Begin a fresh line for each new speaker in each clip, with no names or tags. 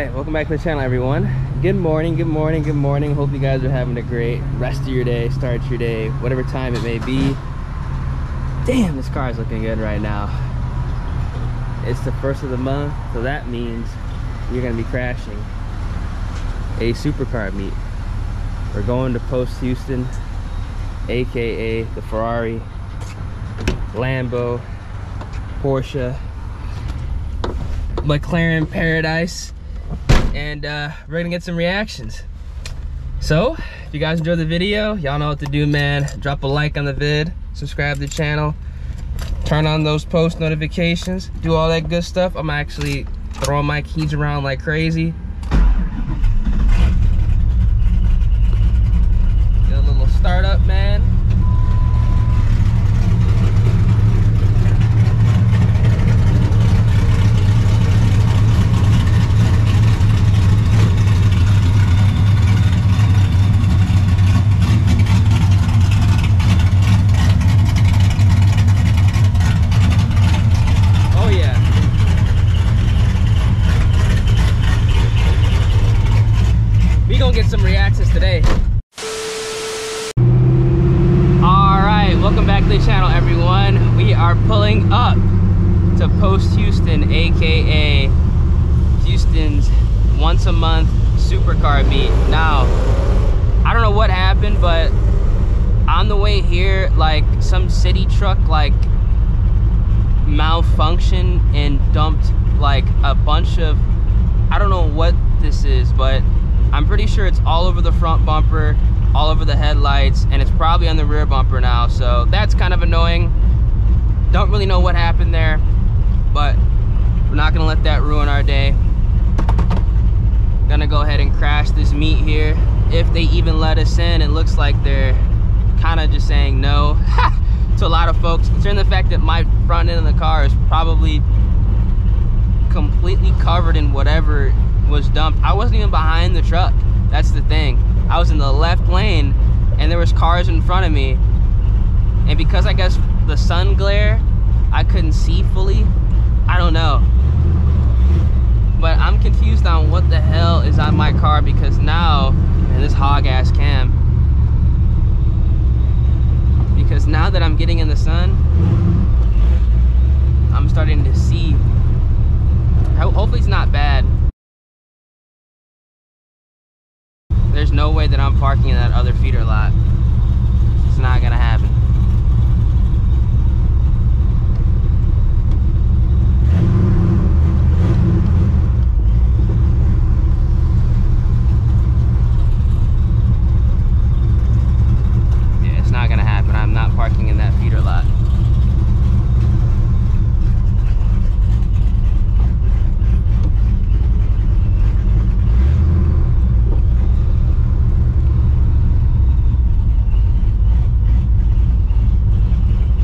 right welcome back to the channel everyone. Good morning good morning good morning. Hope you guys are having a great rest of your day start your day whatever time it may be. Damn this car is looking good right now. It's the first of the month so that means you're gonna be crashing a supercar meet. We're going to post houston aka the ferrari lambo porsche mclaren paradise and uh, we're gonna get some reactions. So if you guys enjoyed the video y'all know what to do man. Drop a like on the vid subscribe to the channel turn on those post notifications do all that good stuff. I'm actually throwing my keys around like crazy. Get a little startup man Oh yeah. We gonna get some reactions today. All right, welcome back to the channel, everyone. We are pulling up to Post Houston, AKA Houston's once a month supercar meet. Now, I don't know what happened, but on the way here, like some city truck, like malfunctioned and dumped like a bunch of I don't know what this is but I'm pretty sure it's all over the front bumper all over the headlights and it's probably on the rear bumper now so that's kind of annoying. Don't really know what happened there but we're not gonna let that ruin our day. Gonna go ahead and crash this meet here. If they even let us in it looks like they're kind of just saying no to a lot of folks considering the fact that my front end of the car is probably completely covered in whatever was dumped. I wasn't even behind the truck. That's the thing. I was in the left lane and there was cars in front of me. And because i guess the sun glare i couldn't see fully. I don't know. But i'm confused on what the hell is on my car because now man this hog ass cam. Because now that I'm getting in the sun, I'm starting to see. Ho- Hopefully, it's not bad. There's no way that I'm parking in that other feeder lot. It's not gonna happen. Yeah, it's not gonna happen. I'm not parking in that feeder lot.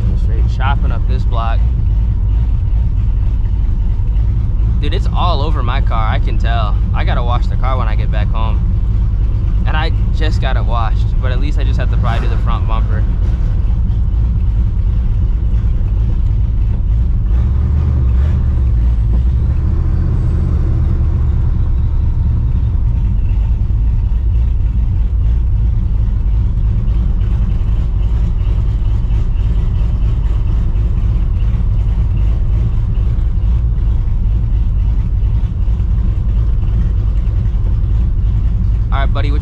Go Straight chopping up this block. Dude, it's all over my car. I can tell. I gotta wash the car when I get back home. And I just got it washed, but at least I just have to probably do the front bumper.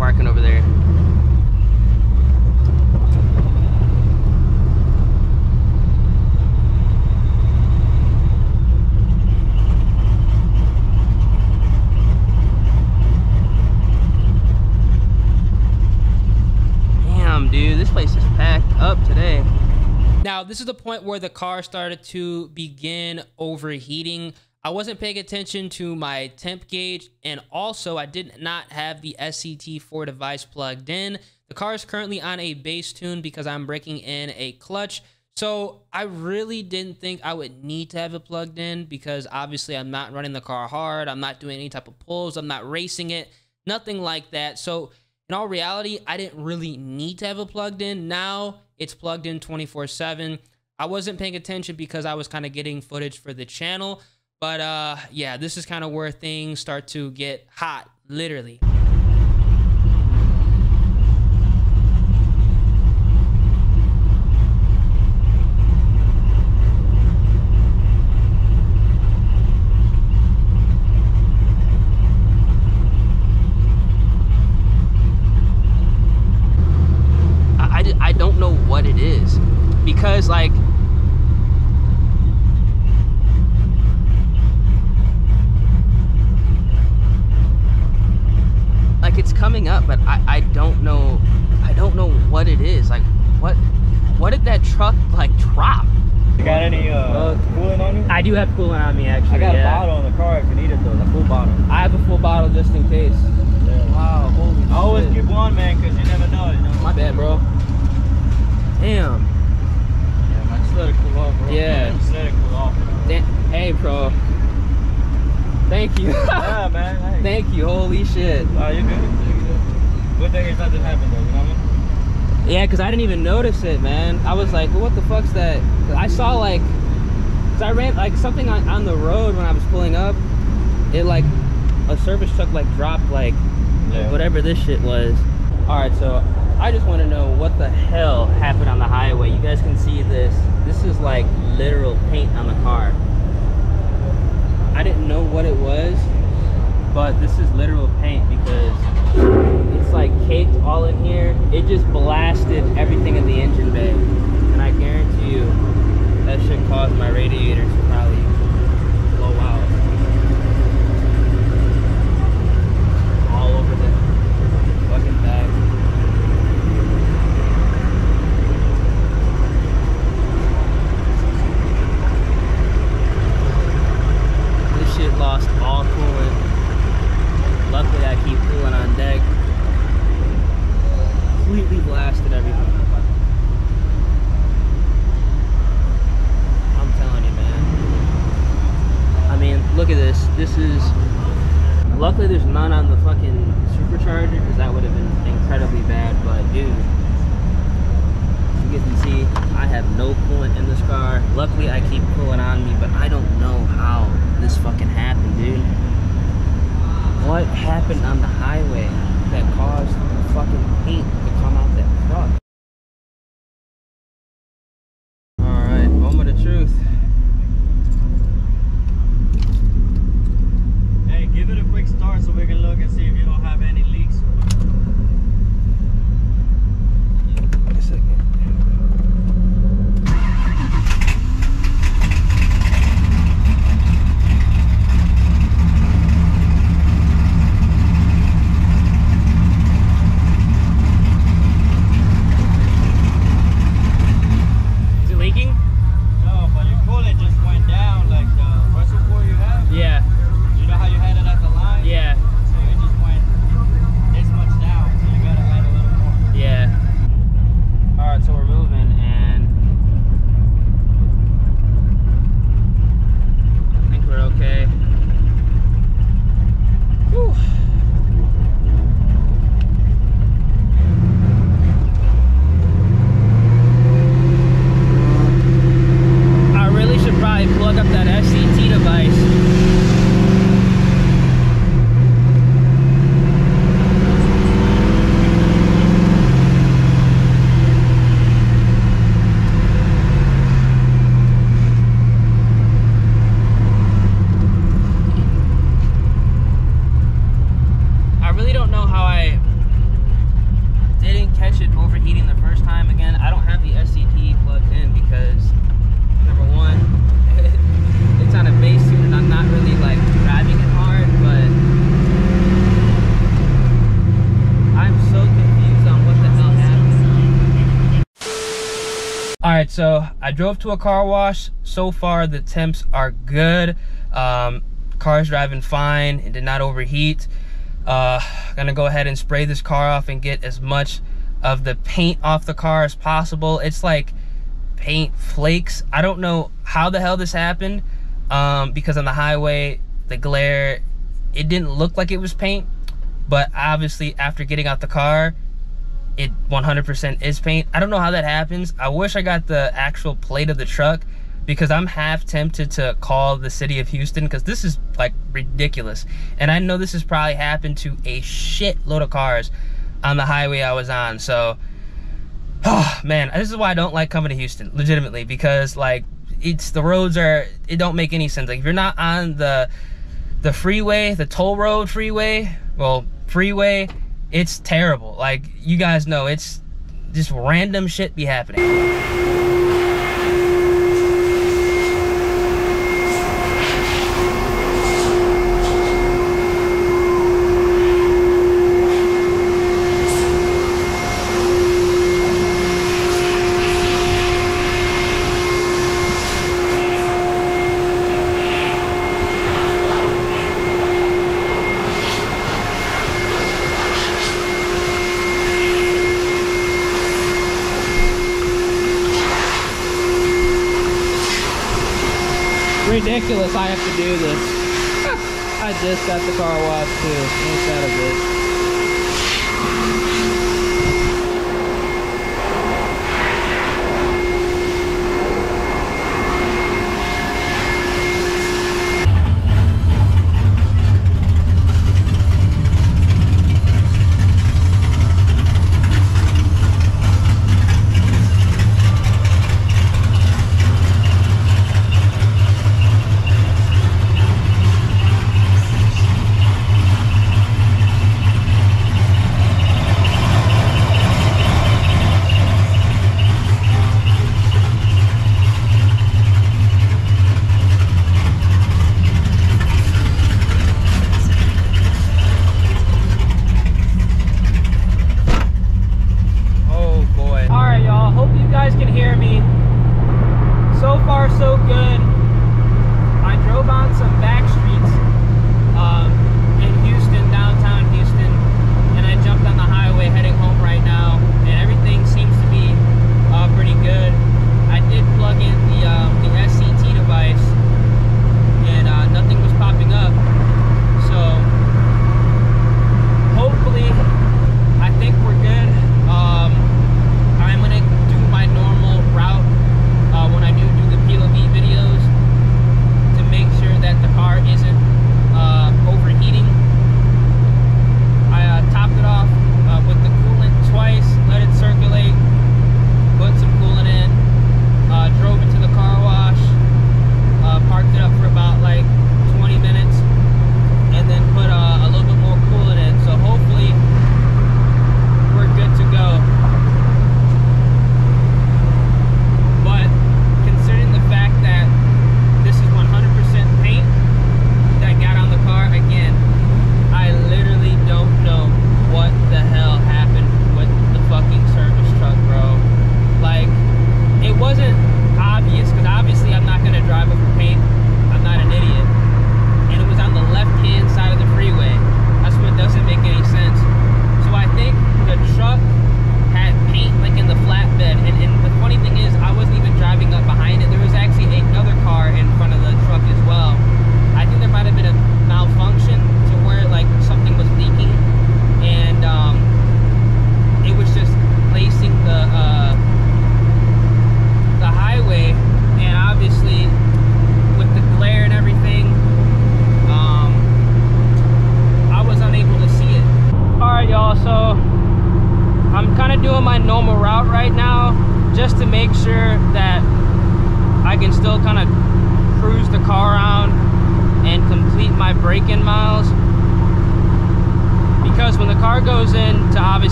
parking over there. Damn, dude, this place is packed up today.
Now, this is the point where the car started to begin overheating. I wasn't paying attention to my temp gauge, and also I did not have the SCT4 device plugged in. The car is currently on a base tune because I'm breaking in a clutch. So I really didn't think I would need to have it plugged in because obviously I'm not running the car hard. I'm not doing any type of pulls. I'm not racing it. Nothing like that. So in all reality, I didn't really need to have it plugged in. Now it's plugged in 24 7. I wasn't paying attention because I was kind of getting footage for the channel. But uh, yeah, this is kind of where things start to get hot, literally.
because like like it's coming up but I, I don't know I don't know what it is like what what did that truck like drop
you got any uh, uh, coolant on you?
I do have coolant on me actually.
I got
yeah.
a bottle in the car if you need it though, the full bottle.
I have a full bottle just in case. Yeah. Wow, holy I
always keep one man because you never know, you know.
My bad, bro. Damn Yeah, just
let it cool off, bro.
Yeah.
Just let it cool off.
Hey, bro. Thank you.
yeah, man. Hey.
Thank you. Holy shit.
Oh, you're good. Good thing it's nothing happened, though. You know what I
mean? Yeah, because I didn't even notice it, man. I was like, well, what the fuck's that? I saw, like, because I ran, like, something on, on the road when I was pulling up. It, like, a service truck, like, dropped, like, yeah. whatever this shit was. All right, so I just want to know what the hell happened on the highway. You guys can see this. This is like literal paint on the car. I didn't know what it was, but this is literal paint because it's like caked all in here. It just blasted everything in the engine bay. And I guarantee you that should cause my radiator to probably blow out. All over the fucking bag. lost all coolant. Luckily, I keep coolant on deck. Completely blasted everything. I'm telling you, man. I mean, look at this. This is... Luckily, there's none on the fucking supercharger, because that would have been incredibly bad, but dude you can see I have no coolant in this car. Luckily I keep coolant on me, but I don't know how this fucking happened, dude. What happened on the highway that caused the fucking paint
all right so
i drove to a car wash. So far the temps are good. Um, car's driving fine. It did not overheat. Uh, gonna go ahead and spray this car off and get as much of the paint off the car as possible. It's like paint flakes. I don't know how the hell this happened um, because on the highway the glare it didn't look like it was paint. But obviously after getting out the car it 100% is paint. I don't know how that happens. I wish I got the actual plate of the truck because I'm half tempted to call the city of Houston because this is like ridiculous. And I know this has probably happened to a shitload of cars on the highway I was on. So, oh man, this is why I don't like coming to Houston legitimately because like it's the roads are, it don't make any sense. Like if you're not on the, the freeway, the toll road freeway, well, freeway it's terrible. Like you guys know, it's just random shit be happening. got the car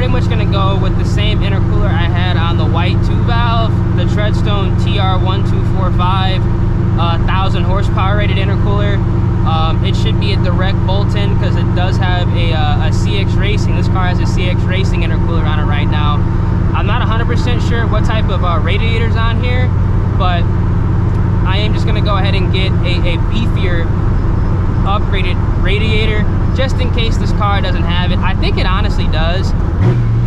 pretty much gonna go with the same intercooler I had on the white two valve, the Treadstone TR1245 uh, 1000 horsepower rated intercooler. Um, it should be a direct bolt-in because it does have a, uh, a CX Racing. This car has a CX Racing intercooler on it right now. I'm not 100% sure what type of uh, radiators on here, but I am just gonna go ahead and get a, a beefier upgraded radiator just in case this car doesn't have it. I think it honestly does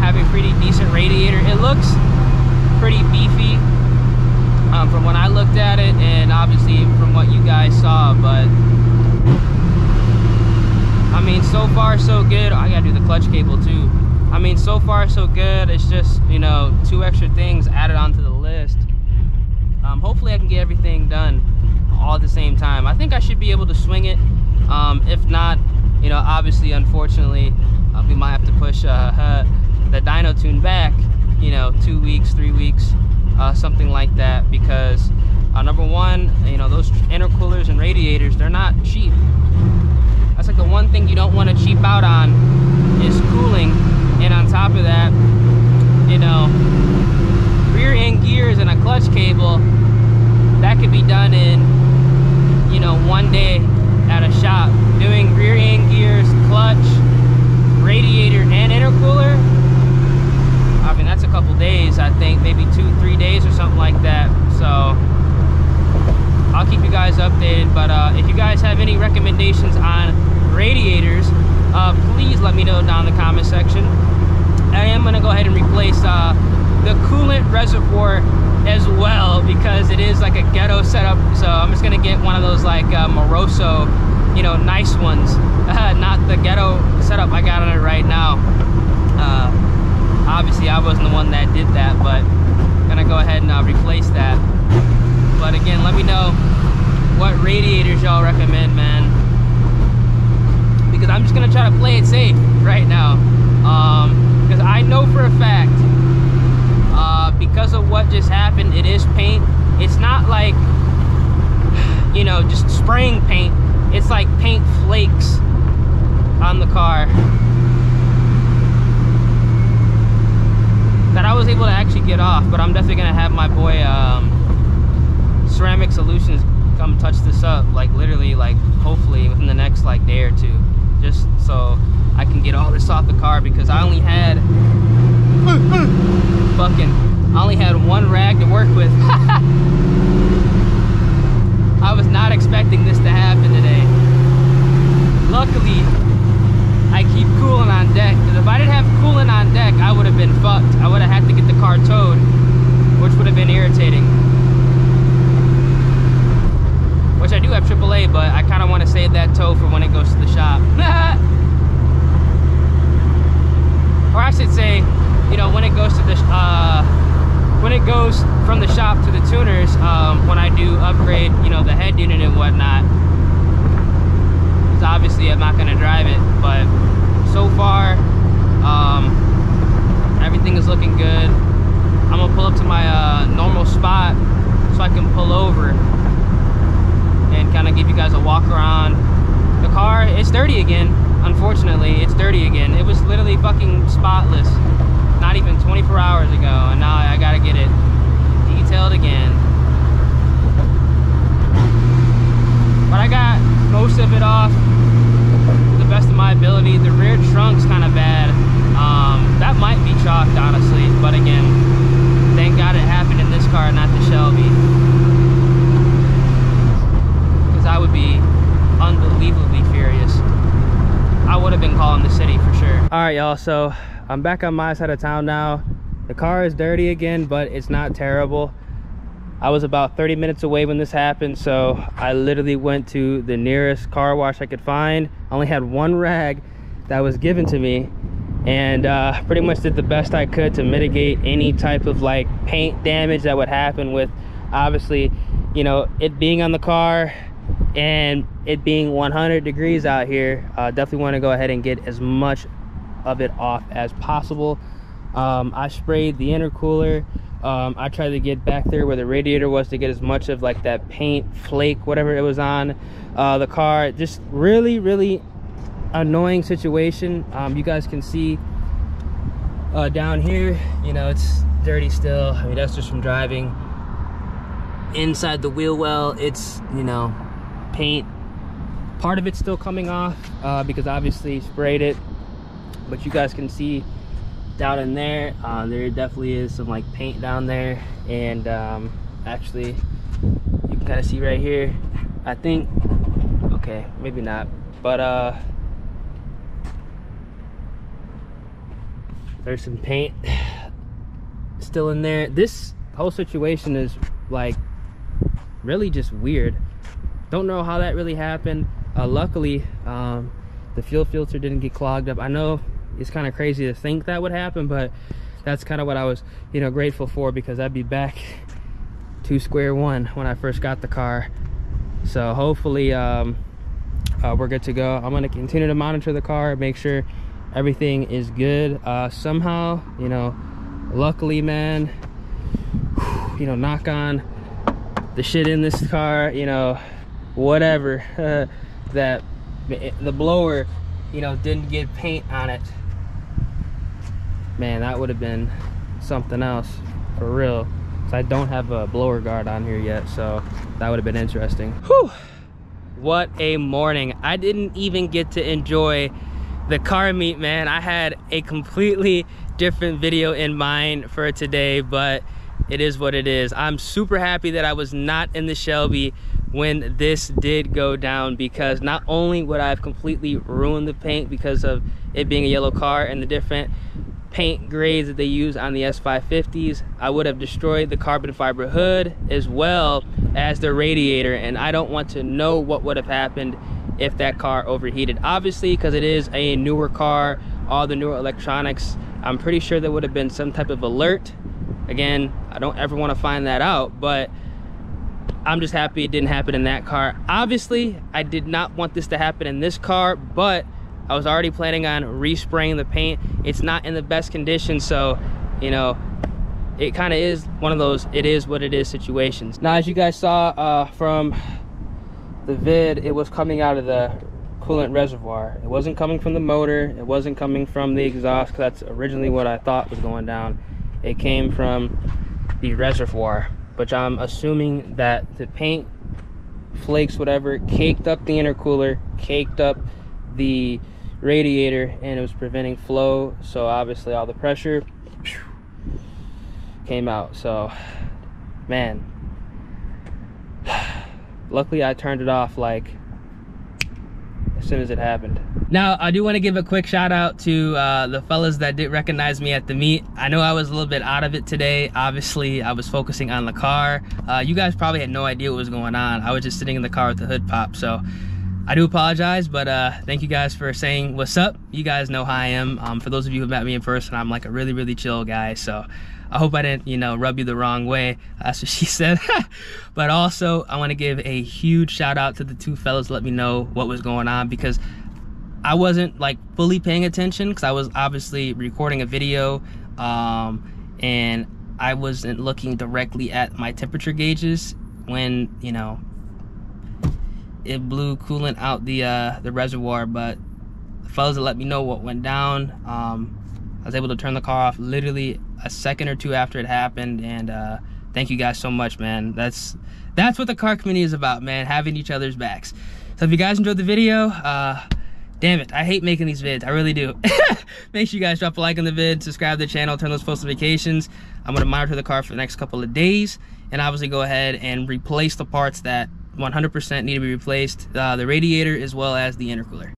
have a pretty decent radiator. It looks pretty beefy um, from when I looked at it and obviously from what you guys saw, but I mean, so far so good. I gotta do the clutch cable too. I mean, so far so good. It's just, you know, two extra things added onto the list. Um, hopefully I can get everything done all at the same time. I think I should be able to swing it. Um, if not, you know, obviously, unfortunately, uh, we might have to push uh, the dyno tune back, you know, two weeks, three weeks, uh, something like that, because uh, number one, you know, those intercoolers and radiators, they're not cheap. That's like the one thing you don't want to cheap out on is cooling. And on top of that, you know, rear end gears and a clutch cable, that could be done in, you know, one day at a shop. Doing rear end gears, clutch, radiator, and intercooler, I mean, that's a couple days, I think, maybe two, three days or something like that. So, I'll keep you guys updated. But uh, if you guys have any recommendations on radiators, uh, please let me know down in the comment section. I am going to go ahead and replace uh, the coolant reservoir as well because it is like a ghetto setup. So I'm just going to get one of those like uh, Moroso, you know, nice ones. not the ghetto setup I got on it right now. Uh, obviously, I wasn't the one that did that, but I'm to go ahead and uh, replace that. But again, let me know what radiators y'all recommend, man. Because I'm just gonna try to play it safe right now. Um, because I know for a fact, uh, because of what just happened, it is paint. It's not like, you know, just spraying paint. It's like paint flakes on the car. That I was able to actually get off, but I'm definitely gonna have my boy, um, ceramic solutions come touch this up like literally like hopefully within the next like day or two just so I can get all this off the car because I only had fucking I only had one rag to work with I was not expecting this to happen today. Luckily I keep cooling on deck because if I didn't have coolant on deck I would have been fucked I would have had to get the car towed which would have been irritating which I do have AAA, but I kind of want to save that tow for when it goes to the shop. or I should say, you know, when it goes to the, uh, when it goes from the shop to the tuners, um, when I do upgrade, you know, the head unit and whatnot. Because obviously I'm not going to drive it, but so far, um, everything is looking good. I'm going to pull up to my uh, normal spot so I can pull over and kind of give you guys a walk around. The car, it's dirty again. Unfortunately, it's dirty again. It was literally fucking spotless not even 24 hours ago, and now I gotta get it detailed again. But I got most of it off to the best of my ability. The rear trunk's kind of bad. Um, that might be chalked, honestly, but again, thank God it happened in this car, not the Shelby. I would be unbelievably furious. I would have been calling the city for sure.
All right, y'all. So I'm back on my side of town now. The car is dirty again, but it's not terrible. I was about 30 minutes away when this happened, so I literally went to the nearest car wash I could find. I only had one rag that was given to me and uh, pretty much did the best I could to mitigate any type of like paint damage that would happen with obviously, you know, it being on the car, and it being 100 degrees out here uh, definitely want to go ahead and get as much of it off as possible. Um, I sprayed the intercooler um, I tried to get back there where the radiator was to get as much of like that paint flake whatever it was on uh, the car. Just really really annoying situation. Um, you guys can see uh, down here you know it's dirty still. I mean that's just from driving.
Inside the wheel well, it's, you know, paint. Part of it's still coming off uh, because obviously sprayed it. But you guys can see down in there, uh, there definitely is some like paint down there. And um, actually, you can kind of see right here, I think, okay, maybe not. But uh, there's some paint still in there. This whole situation is like really just weird. Don't know how that really happened. Uh, luckily, um, the fuel filter didn't get clogged up. I know it's kind of crazy to think that would happen, but that's kind of what I was, you know, grateful for because I'd be back to square one when I first got the car. So hopefully um, uh, we're good to go. I'm gonna continue to monitor the car, make sure everything is good. Uh, somehow, you know, luckily, man, you know, knock on the shit in this car, you know, whatever, that the blower, you know, didn't get paint on it. Man, that would have been something else for real. I don't have a blower guard on here yet, so that would have been interesting. Whew. What a morning. I didn't even get to enjoy the car meet, man. I had a completely different video in mind for today, but it is what it is. I'm super happy that I was not in the Shelby when this did go down because not only would I have completely ruined the paint because of it being a yellow car and the different paint grades that they use on the S550s, I would have destroyed the carbon fiber hood as well as the radiator and I don't want to know what would have happened if that car overheated. Obviously, because it is a newer car, all the newer electronics, I'm pretty sure there would have been some type of alert. Again, I don't ever want to find that out, but I'm just happy it didn't happen in that car. Obviously, I did not want this to happen in this car, but I was already planning on respraying the paint. It's not in the best condition, so, you know, it kind of is one of those it is what it is situations. Now, as you guys saw uh, from the vid, it was coming out of the coolant reservoir. It wasn't coming from the motor. It wasn't coming from the exhaust that's originally what I thought was going down. It came from the reservoir, which I'm assuming that the paint flakes, whatever, caked up the intercooler, caked up the radiator, and it was preventing flow. So obviously all the pressure came out. So, man, luckily I turned it off like as soon as it happened. Now, I do want to give a quick shout out to uh, the fellas that did recognize me at the meet. I know I was a little bit out of it today. Obviously, I was focusing on the car. Uh, you guys probably had no idea what was going on. I was just sitting in the car with the hood pop. So I do apologize, but uh, thank you guys for saying what's up. You guys know how I am. Um, for those of you who met me in person, I'm like a really, really chill guy. So I hope I didn't, you know, rub you the wrong way. That's what she said. but also, I want to give a huge shout out to the two fellas let me know what was going on because I wasn't like fully paying attention because I was obviously recording a video um, and I wasn't looking directly at my temperature gauges when, you know, it blew coolant out the uh, the reservoir. But the fellas that let me know what went down, um, I was able to turn the car off literally a second or two after it happened and uh, thank you guys so much man. That's that's what the car community is about man having each other's backs. So if you guys enjoyed the video uh, damn it i hate making these vids i really do. Make sure you guys drop a like on the vid subscribe to the channel turn those post notifications i'm to monitor the car for the next couple of days and obviously go ahead and replace the parts that 100% need to be replaced uh, the radiator as well as the intercooler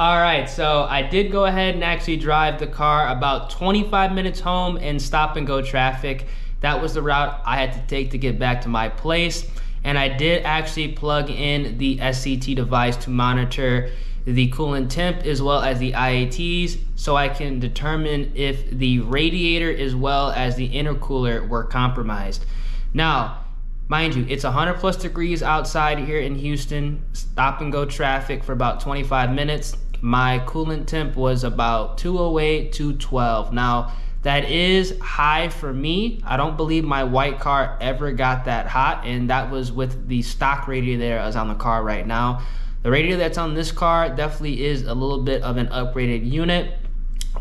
all right, so I did go ahead and actually drive the car about 25 minutes home in stop and go traffic. That was the route I had to take to get back to my place. And I did actually plug in the SCT device to monitor the coolant temp as well as the IATs so I can determine if the radiator as well as the intercooler were compromised. Now, Mind you, it's 100 plus degrees outside here in Houston, stop and go traffic for about 25 minutes. My coolant temp was about 208 212 now that is high for me. I don't believe my white car ever got that hot and that was with the stock radiator that is on the car right now. The radiator that's on this car definitely is a little bit of an upgraded unit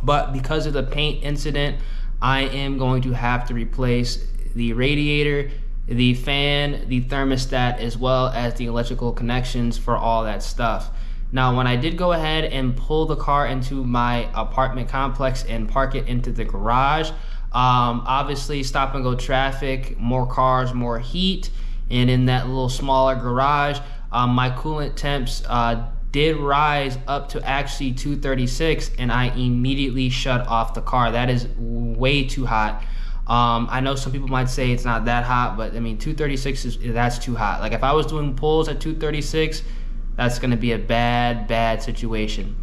but because of the paint incident i am going to have to replace the radiator the fan, the thermostat, as well as the electrical connections for all that stuff. Now, when I did go ahead and pull the car into my apartment complex and park it into the garage, um, obviously stop and go traffic, more cars, more heat, and in that little smaller garage, um, my coolant temps uh, did rise up to actually 236, and I immediately shut off the car. That is way too hot. Um, I know some people might say it's not that hot, but I mean 236 is that's too hot. Like if I was doing pulls at 236 that's going to be a bad, bad situation.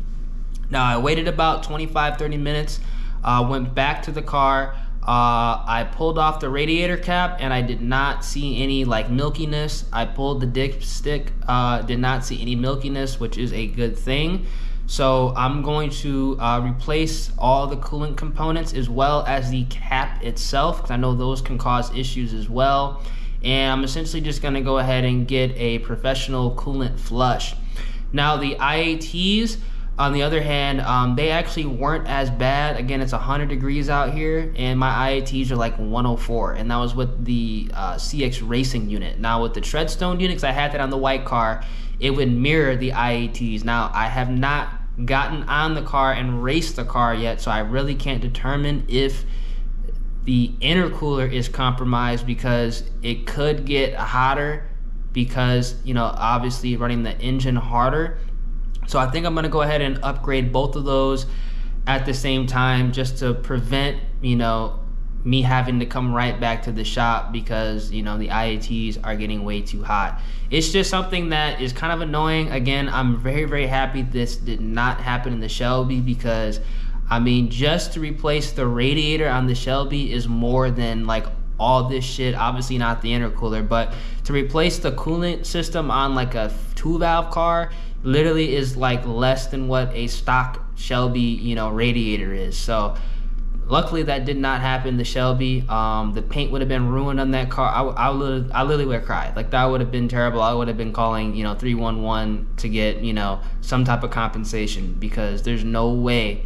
Now, I waited about 25, 30 minutes, uh, went back to the car. Uh, I pulled off the radiator cap and I did not see any like milkiness. I pulled the dipstick, uh, did not see any milkiness, which is a good thing. So I'm going to uh, replace all the coolant components as well as the cap itself because I know those can cause issues as well and I'm essentially just gonna go ahead and get a professional coolant flush. Now the IATs, on the other hand, um, they actually weren't as bad. Again, it's 100 degrees out here, and my IATs are like 104, and that was with the uh, CX Racing unit. Now with the Treadstone unit, because I had that on the white car, it would mirror the IATs. Now I have not gotten on the car and raced the car yet, so I really can't determine if the intercooler is compromised because it could get hotter because you know obviously running the engine harder. So i think i'm going to go ahead and upgrade both of those at the same time just to prevent you know me having to come right back to the shop because you know the IATs are getting way too hot. It's just something that is kind of annoying. Again, I'm very very happy this did not happen in the Shelby because I mean, just to replace the radiator on the Shelby is more than like all this shit. Obviously, not the intercooler, but to replace the coolant system on like a two valve car literally is like less than what a stock Shelby, you know, radiator is. So, luckily that did not happen. The Shelby, um, the paint would have been ruined on that car. I, I, I literally would have cried. Like that would have been terrible. I would have been calling, you know, 311 to get, you know, some type of compensation because there's no way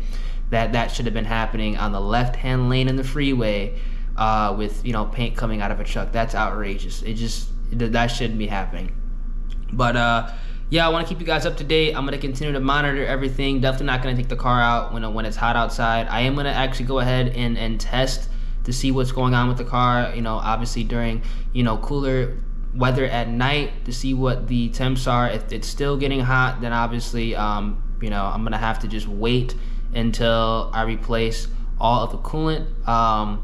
that that should have been happening on the left hand lane in the freeway uh, with you know paint coming out of a truck. That's outrageous. It just that shouldn't be happening. But uh, yeah, I want to keep you guys up to date. I'm gonna continue to monitor everything. Definitely not gonna take the car out when when it's hot outside. I am gonna actually go ahead and and test to see what's going on with the car. You know, obviously during you know cooler weather at night to see what the temps are. If it's still getting hot, then obviously um, you know I'm gonna have to just wait until I replace all of the coolant um,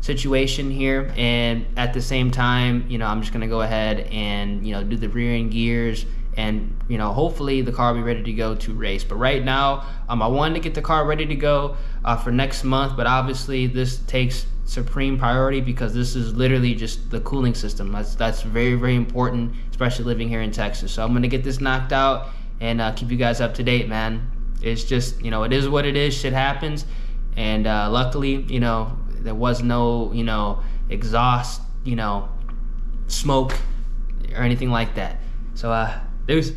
situation here. And at the same time, you know, I'm just gonna go ahead and you know do the rear end gears and you know hopefully the car will be ready to go to race. But right now um, i wanted to get the car ready to go uh, for next month but obviously this takes supreme priority because this is literally just the cooling system. That's that's very very important especially living here in texas. So i'm gonna get this knocked out and uh, keep you guys up to date man. It's just you know it is what it is. Shit happens. And uh, luckily you know there was no you know exhaust you know smoke or anything like that. So uh there's